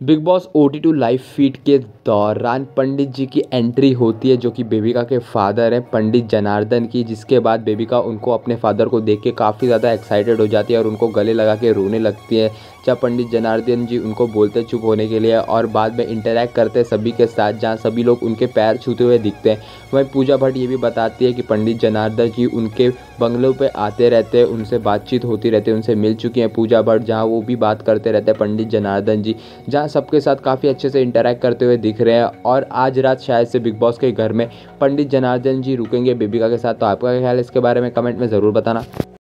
Big boss O T two live feed के दौरान पंडित जी की एंट्री होती है, जो कि बेबिका के फादर हैं, पंडित जनार्दन की, जिसके बाद बेबिका उनको अपने फादर को देख के काफ़ी ज़्यादा एक्साइटेड हो जाती है और उनको गले लगा के रोने लगती है। जब पंडित जनार्दन जी उनको बोलते चुप होने के लिए और बाद में इंटरेक्ट करते सभी के साथ, जहाँ सभी लोग उनके पैर छूते हुए दिखते हैं। वहीं पूजा भट्ट ये भी बताती है कि पंडित जनार्दन जी उनके बंगलों पर आते रहते हैं, उनसे बातचीत होती रहती है, उनसे मिल चुकी हैं पूजा भट्ट, जहाँ वो भी बात करते रहते हैं पंडित जनार्दन जी, जहाँ सबके साथ काफ़ी अच्छे से इंटरेक्ट करते हुए दिख रहे हैं और आज रात शायद से बिग बॉस के घर में पंडित जनार्दन जी रुकेंगे। बेबिका के साथ तो आपका क्या ख्याल है इसके बारे में कमेंट में ज़रूर बताना।